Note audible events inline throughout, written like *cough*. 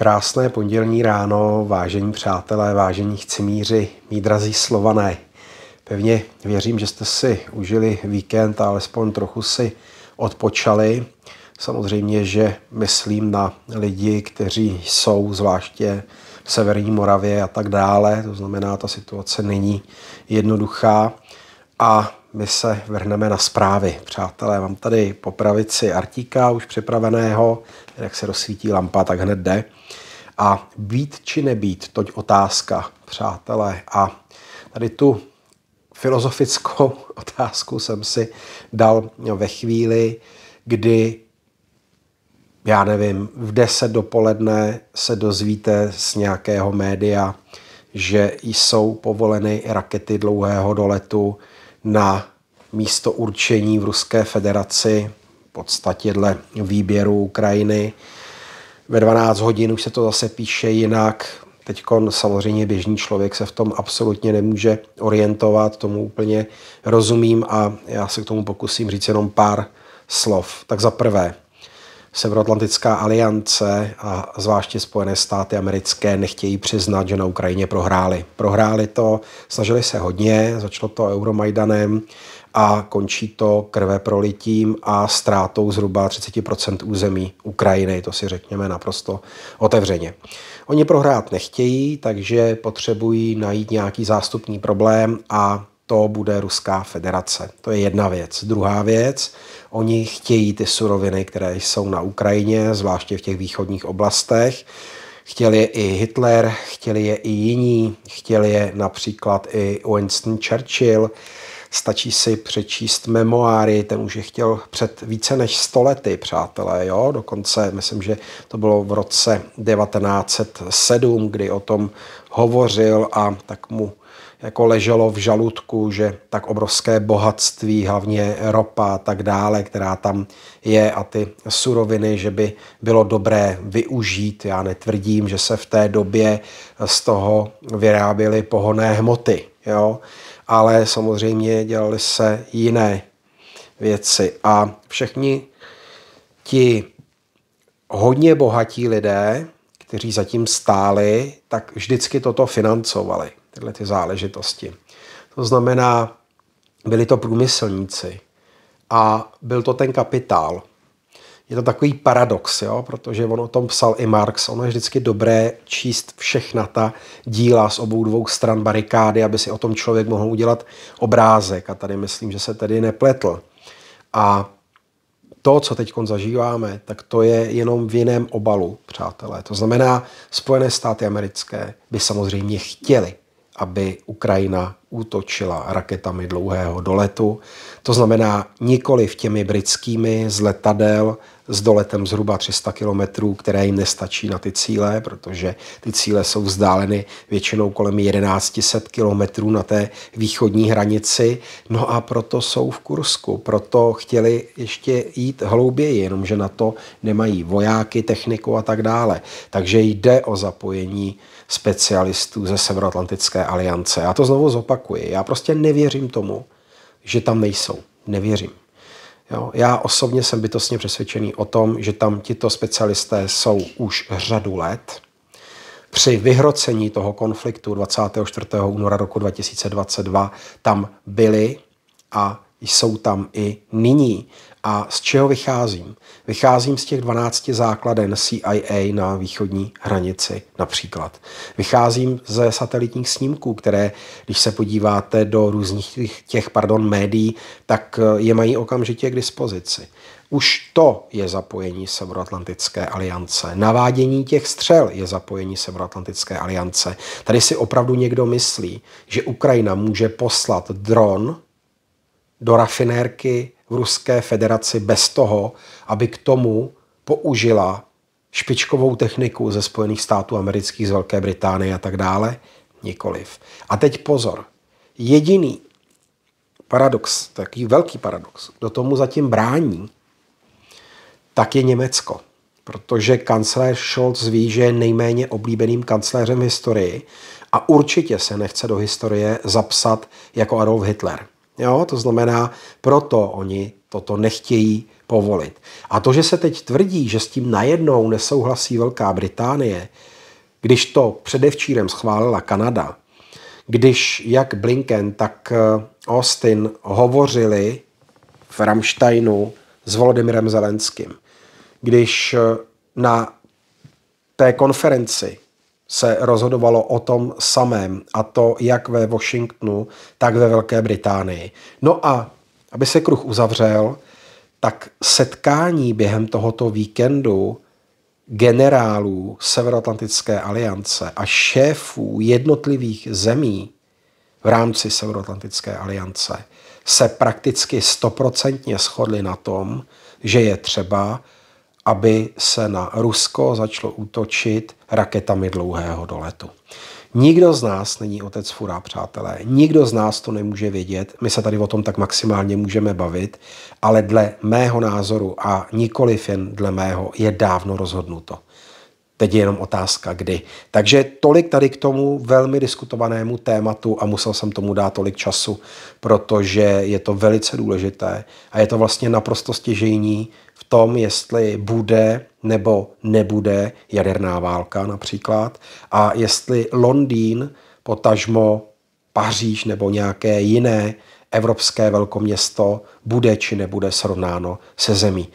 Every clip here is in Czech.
Krásné pondělní ráno, vážení přátelé, vážení chcimíři, mý drazí slované. Pevně věřím, že jste si užili víkend a alespoň trochu si odpočali. Samozřejmě, že myslím na lidi, kteří jsou zvláště v Severní Moravě a tak dále. To znamená, ta situace není jednoduchá. A my se vrhneme na zprávy. Přátelé, mám tady po pravici Artíka už připraveného, jak se rozsvítí lampa, tak hned jde. A být či nebýt, toť otázka, přátelé. A tady tu filozofickou *laughs* otázku jsem si dal ve chvíli, kdy já nevím, v 10 dopoledne se dozvíte z nějakého média, že jsou povoleny rakety dlouhého doletu na místo určení v Ruské federaci, v podstatě dle výběru Ukrajiny. Ve 12 hodin už se to zase píše jinak. Teď samozřejmě běžný člověk se v tom absolutně nemůže orientovat, tomu úplně rozumím a já se k tomu pokusím říct jenom pár slov. Tak za prvé, Severoatlantická aliance a zvláště Spojené státy americké nechtějí přiznat, že na Ukrajině prohráli. Prohráli to, snažili se hodně, začalo to Euromajdanem a končí to krve prolitím a ztrátou zhruba 30% území Ukrajiny, to si řekněme naprosto otevřeně. Oni prohrát nechtějí, takže potřebují najít nějaký zástupný problém a to bude Ruská federace. To je jedna věc. Druhá věc, oni chtějí ty suroviny, které jsou na Ukrajině, zvláště v těch východních oblastech. Chtěli je i Hitler, chtěli je i jiní, chtěli je například i Winston Churchill. Stačí si přečíst memoáry, ten už je chtěl před více než stolety, přátelé, jo? Dokonce, myslím, že to bylo v roce 1907, kdy o tom hovořil a tak mu jako leželo v žaludku, že tak obrovské bohatství, hlavně ropa a tak dále, která tam je a ty suroviny, že by bylo dobré využít. Já netvrdím, že se v té době z toho vyráběly pohonné hmoty, jo? ale samozřejmě dělali se jiné věci a všichni ti hodně bohatí lidé, kteří zatím stáli, tak vždycky toto financovali tyhle ty záležitosti. To znamená, byli to průmyslníci a byl to ten kapitál. Je to takový paradox, jo? protože on o tom psal i Marx. Ono je vždycky dobré číst všechna ta díla z obou dvou stran barikády, aby si o tom člověk mohl udělat obrázek. A tady myslím, že se tedy nepletl. A to, co teď zažíváme, tak to je jenom v jiném obalu, přátelé. To znamená, Spojené státy americké by samozřejmě chtěli aby Ukrajina útočila raketami dlouhého doletu. To znamená nikoli v těmi britskými z letadel s doletem zhruba 300 km, které jim nestačí na ty cíle, protože ty cíle jsou vzdáleny většinou kolem 1100 km na té východní hranici. No a proto jsou v Kursku, proto chtěli ještě jít hlouběji, jenomže na to nemají vojáky, techniku a tak dále. Takže jde o zapojení specialistů ze Severoatlantické aliance. Já to znovu zopakuji. Já prostě nevěřím tomu, že tam nejsou. Nevěřím. Jo, já osobně jsem bytostně přesvědčený o tom, že tam tito specialisté jsou už řadu let. Při vyhrocení toho konfliktu 24. února roku 2022 tam byli a jsou tam i nyní. A z čeho vycházím? Vycházím z těch 12 základen CIA na východní hranici například. Vycházím ze satelitních snímků, které, když se podíváte do různých těch, těch pardon, médií, tak eh, je mají okamžitě k dispozici. Už to je zapojení Severoatlantické aliance. Navádění těch střel je zapojení Severoatlantické aliance. Tady si opravdu někdo myslí, že Ukrajina může poslat dron do rafinérky Ruské federaci bez toho, aby k tomu použila špičkovou techniku ze Spojených států amerických, z Velké Británie a tak dále? Nikoliv. A teď pozor. Jediný paradox, takový velký paradox, kdo tomu zatím brání, tak je Německo. Protože kancléř Scholz ví, že je nejméně oblíbeným kancléřem v historii a určitě se nechce do historie zapsat jako Adolf Hitler. Jo, to znamená, proto oni toto nechtějí povolit. A to, že se teď tvrdí, že s tím najednou nesouhlasí Velká Británie, když to předevčírem schválila Kanada, když jak Blinken, tak eh, Austin hovořili v Ramsteinu s Volodymyrem Zelenským, když eh, na té konferenci se rozhodovalo o tom samém, a to jak ve Washingtonu, tak ve Velké Británii. No a aby se kruh uzavřel, tak setkání během tohoto víkendu generálů Severoatlantické aliance a šéfů jednotlivých zemí v rámci Severoatlantické aliance se prakticky stoprocentně shodli na tom, že je třeba, aby se na Rusko začalo útočit raketami dlouhého doletu. Nikdo z nás není otec fura, přátelé. Nikdo z nás to nemůže vědět. My se tady o tom tak maximálně můžeme bavit, ale dle mého názoru a nikoliv jen dle mého je dávno rozhodnuto. Teď je jenom otázka, kdy. Takže tolik tady k tomu velmi diskutovanému tématu a musel jsem tomu dát tolik času, protože je to velice důležité a je to vlastně naprosto stěžejní tom, jestli bude nebo nebude jaderná válka například a jestli Londýn, potažmo Paříž nebo nějaké jiné evropské velkoměsto bude či nebude srovnáno se zemí.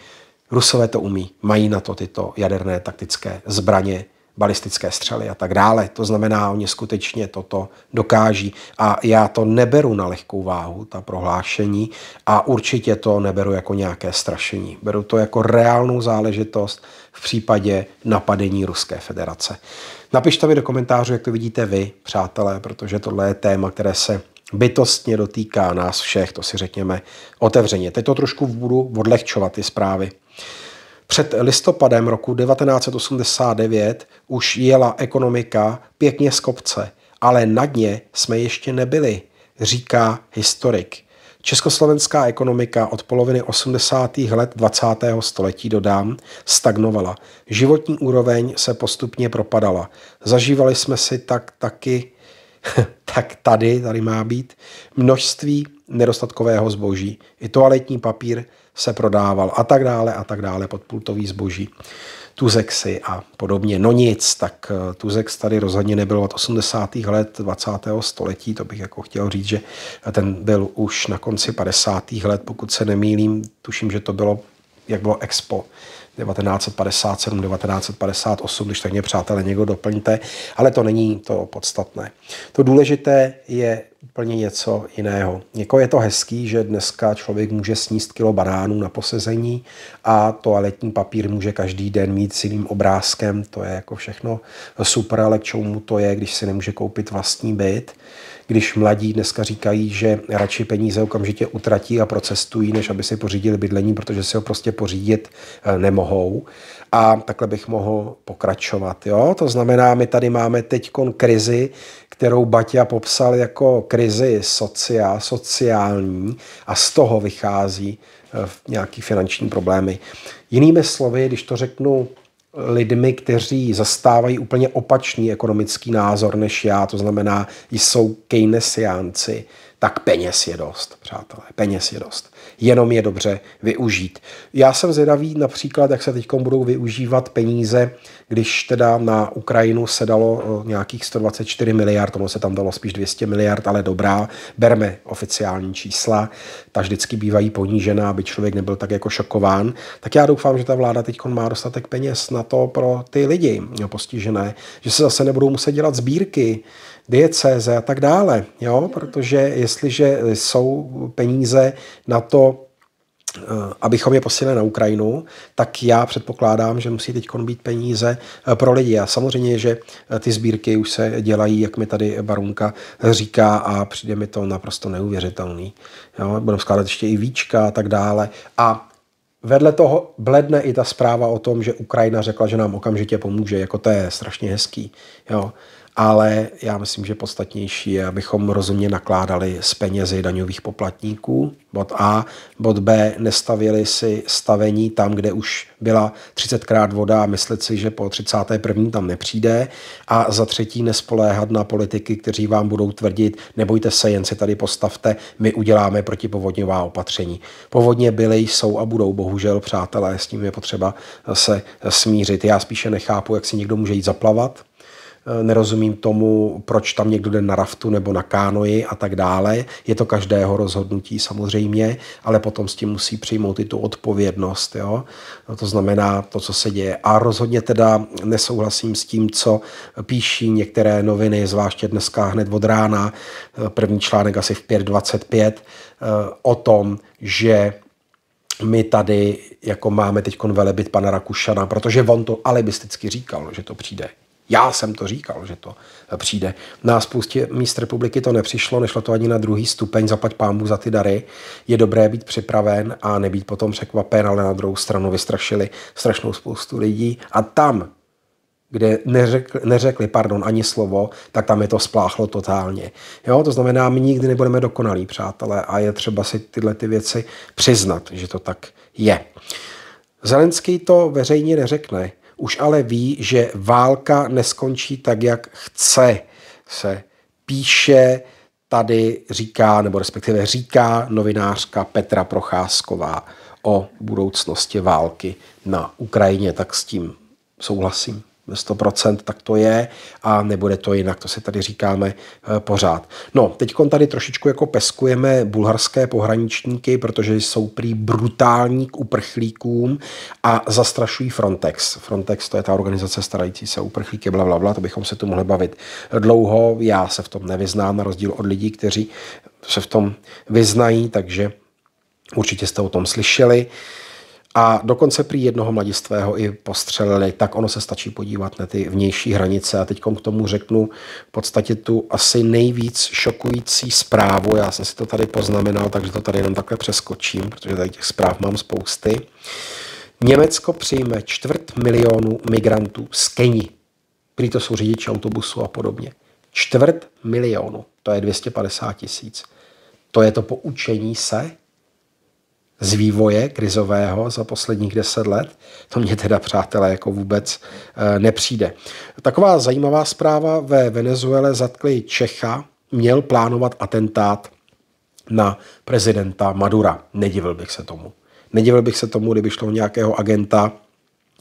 Rusové to umí, mají na to tyto jaderné taktické zbraně, balistické střely a tak dále. To znamená, oni skutečně toto dokáží. A já to neberu na lehkou váhu, ta prohlášení, a určitě to neberu jako nějaké strašení. Beru to jako reálnou záležitost v případě napadení Ruské federace. Napište mi do komentářů, jak to vidíte vy, přátelé, protože tohle je téma, které se bytostně dotýká nás všech, to si řekněme otevřeně. Teď to trošku budu odlehčovat ty zprávy. Před listopadem roku 1989 už jela ekonomika pěkně z kopce, ale na dně jsme ještě nebyli, říká historik. Československá ekonomika od poloviny 80. let 20. století, dodám, stagnovala. Životní úroveň se postupně propadala. Zažívali jsme si tak taky, *laughs* tak tady, tady má být, množství nedostatkového zboží. I toaletní papír se prodával a tak dále a tak dále, podpultový zboží. Tuzexy a podobně. No nic, tak eh, Tuzex tady rozhodně nebyl od 80. let 20. století, to bych jako chtěl říct, že ten byl už na konci 50. let, pokud se nemýlím, tuším, že to bylo, jak bylo Expo 1957, 1958, když tak mě přátelé někdo doplňte, ale to není to podstatné. To důležité je úplně něco jiného. Jako je to hezký, že dneska člověk může sníst kilo banánů na posezení a toaletní papír může každý den mít s jiným obrázkem. To je jako všechno super, ale k čemu to je, když si nemůže koupit vlastní byt když mladí dneska říkají, že radši peníze okamžitě utratí a procestují, než aby si pořídili bydlení, protože si ho prostě pořídit eh, nemohou. A takhle bych mohl pokračovat. Jo? To znamená, my tady máme teď krizi, kterou Baťa popsal jako krizi socia, sociální a z toho vychází eh, nějaký finanční problémy. Jinými slovy, když to řeknu lidmi, kteří zastávají úplně opačný ekonomický názor než já, to znamená, jsou keynesiánci, tak peněz je dost, přátelé, peněz je dost jenom je dobře využít. Já jsem zvědavý například, jak se teď budou využívat peníze, když teda na Ukrajinu se dalo eh, nějakých 124 miliard, ono se tam dalo spíš 200 miliard, ale dobrá, berme oficiální čísla, ta vždycky bývají ponížená, aby člověk nebyl tak jako šokován, tak já doufám, že ta vláda teď má dostatek peněz na to pro ty lidi postižené, že se zase nebudou muset dělat sbírky, diecéze a tak dále, jo? protože jestliže jsou peníze na to, eh, abychom je posílali na Ukrajinu, tak já předpokládám, že musí teď být peníze eh, pro lidi. A samozřejmě, že eh, ty sbírky už se dělají, jak mi tady Barunka říká a přijde mi to naprosto neuvěřitelný. Jo? Budeme skládat ještě i víčka a tak dále. A Vedle toho bledne i ta zpráva o tom, že Ukrajina řekla, že nám okamžitě pomůže, jako to je strašně hezký. Jo. Ale já myslím, že podstatnější je, abychom rozumně nakládali s penězi daňových poplatníků, bod A, bod B, nestavili si stavení tam, kde už byla 30krát voda a myslet si, že po 31. tam nepřijde a za třetí nespoléhat na politiky, kteří vám budou tvrdit, nebojte se, jen se tady postavte, my uděláme protipovodňová opatření. Povodně byly, jsou a budou, bohužel, přátelé, s tím je potřeba se smířit. Já spíše nechápu, jak si někdo může jít zaplavat, nerozumím tomu, proč tam někdo jde na raftu nebo na kánoji a tak dále. Je to každého rozhodnutí samozřejmě, ale potom s tím musí přijmout i tu odpovědnost. Jo? No to znamená to, co se děje. A rozhodně teda nesouhlasím s tím, co píší některé noviny, zvláště dneska hned od rána, první článek asi v 5.25, eh, o tom, že my tady jako máme teď velebit pana Rakušana, protože on to alibisticky říkal, že to přijde. Já jsem to říkal, že to přijde. Na spoustě míst republiky to nepřišlo, nešlo to ani na druhý stupeň, zaplať pámu za ty dary. Je dobré být připraven a nebýt potom překvapen, ale na druhou stranu vystrašili strašnou spoustu lidí. A tam, kde neřekli, neřekli pardon, ani slovo, tak tam je to spláchlo totálně. Jo, to znamená, my nikdy nebudeme dokonalí, přátelé, a je třeba si tyhle ty věci přiznat, že to tak je. Zelenský to veřejně neřekne, už ale ví, že válka neskončí tak, jak chce. Se píše, tady říká, nebo respektive říká novinářka Petra Procházková o budoucnosti války na Ukrajině, tak s tím souhlasím. 100% tak to je a nebude to jinak, to si tady říkáme eh, pořád. No, teď tady trošičku jako peskujeme bulharské pohraničníky, protože jsou prý brutální k uprchlíkům a zastrašují Frontex. Frontex to je ta organizace starající se uprchlíky, bla, bla, bla, to bychom se tu mohli bavit dlouho. Já se v tom nevyznám, na rozdíl od lidí, kteří se v tom vyznají, takže určitě jste o tom slyšeli a dokonce prý jednoho mladistvého i postřelili, tak ono se stačí podívat na ty vnější hranice. A teď k tomu řeknu v podstatě tu asi nejvíc šokující zprávu. Já jsem si to tady poznamenal, takže to tady jenom takhle přeskočím, protože tady těch zpráv mám spousty. Německo přijme čtvrt milionu migrantů z Keni. Prý to jsou řidiči autobusu a podobně. Čtvrt milionu, to je 250 tisíc. To je to poučení se, z vývoje krizového za posledních deset let. To mě teda, přátelé, jako vůbec eh, nepřijde. Taková zajímavá zpráva ve Venezuele zatkli Čecha, měl plánovat atentát na prezidenta Madura. Nedivil bych se tomu. Nedivil bych se tomu, kdyby šlo nějakého agenta,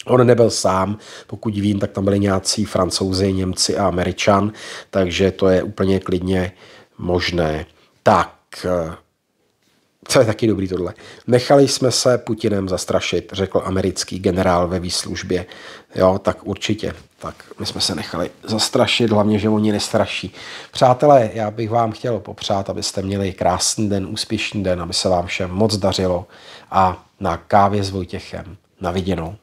On nebyl sám, pokud vím, tak tam byli nějací francouzi, Němci a Američan, takže to je úplně klidně možné. Tak, eh, co je taky dobrý tohle. Nechali jsme se Putinem zastrašit, řekl americký generál ve výslužbě. Jo, tak určitě. Tak my jsme se nechali zastrašit, hlavně, že oni nestraší. Přátelé, já bych vám chtěl popřát, abyste měli krásný den, úspěšný den, aby se vám všem moc dařilo a na kávě s Vojtěchem. Na viděnou.